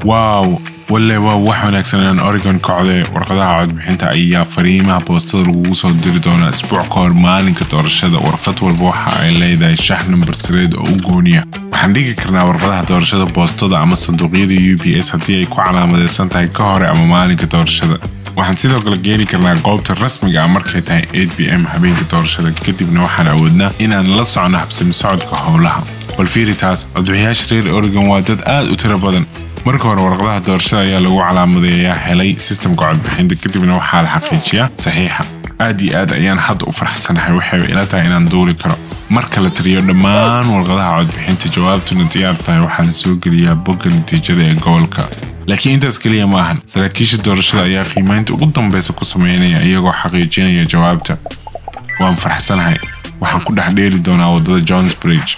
waaw walle waa wax wanaagsan inaan oregon kocday warqadaha codbixinta ayaa fariimaha boostada lagugu soo diri doonaa isbuuc ka hor maalinka doorashada. Warqad walba waxa ay leedahay shax nambar sareed oo u gooniya. Waxaan dhigi karnaa warqadaha doorashada boostada ama sanduuqyada u b s haddii ay ku calaamadeysan tahay ka hore ama maalinka doorashada. Waxaan sidoo kale geeni karnaa goobta rasmiga ah markay tahay 8 b m habeenka doorashada. Kadibna waxaan awoodnaa inaan la socno habsami socodka howlaha. Bal fiiri taas codbixiyaasha reer oregon waa dad aad u tiro badan marka hore warqadaha doorashada ayaa lagu calaamadeeyaa helay sistamka codbixinta kadibna waxaa la xaqiijiyaa saxiixa. Aad iyo aad ayaan hadda u faraxsanahay waxayba ila tahay inaan duuli karo. Marka la tiriyo dhammaan warqadaha codbixinta jawaabtuna diyaar tahay waxaa la soo geliyaa bogga natiijada ee gobolka. Laakiin intaas keliya ma ahan saraakiisha doorashada ayaa qiimaynta ugu dambeysa ku sameynaya iyagoo xaqiijinaya jawaabta. Waan faraxsanahay. Waxaan ku dhex dheeli doonaa waddada johnsbridge